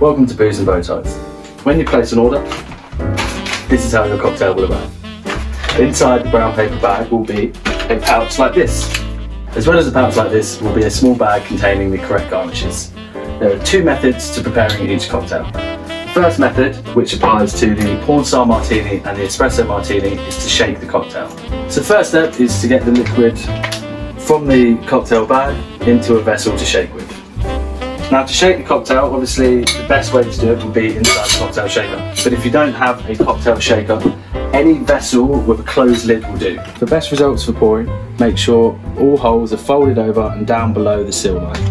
Welcome to Booze and Bowties. When you place an order, this is how your cocktail will arrive. Inside the brown paper bag will be a pouch like this. As well as a pouch like this will be a small bag containing the correct garnishes. There are two methods to preparing each cocktail. The first method, which applies to the porn star martini and the espresso martini, is to shake the cocktail. So first step is to get the liquid from the cocktail bag into a vessel to shake with. Now to shake the cocktail, obviously the best way to do it would be inside the cocktail shaker. But if you don't have a cocktail shaker, any vessel with a closed lid will do. For best results for pouring, make sure all holes are folded over and down below the seal line.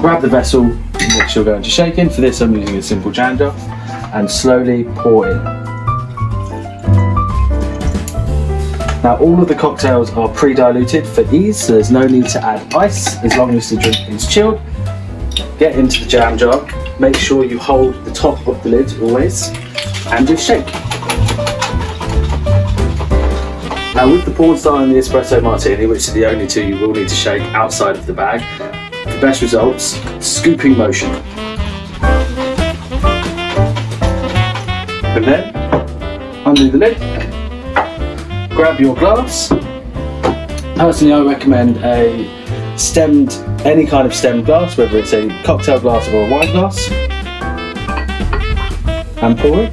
Grab the vessel which you're going to shake in. For this I'm using a simple jam and slowly pour in. Now all of the cocktails are pre-diluted for ease, so there's no need to add ice as long as the drink is chilled get into the jam jar, make sure you hold the top of the lid always, and just shake. Now with the porn star and the espresso martini, which are the only two you will need to shake outside of the bag, for best results, scooping motion. And then, undo the lid, grab your glass. Personally, I recommend a stemmed, any kind of stemmed glass, whether it's a cocktail glass or a wine glass, and pour it.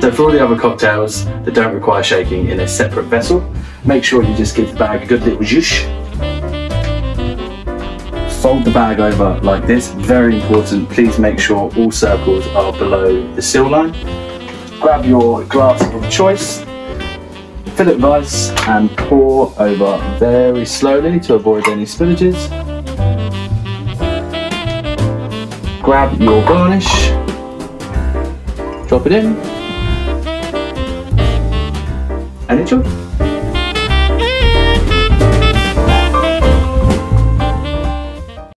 So for all the other cocktails that don't require shaking in a separate vessel, make sure you just give the bag a good little zhoosh fold the bag over like this. Very important, please make sure all circles are below the seal line. Grab your glass of choice, fill it with ice and pour over very slowly to avoid any spillages. Grab your garnish, drop it in and enjoy.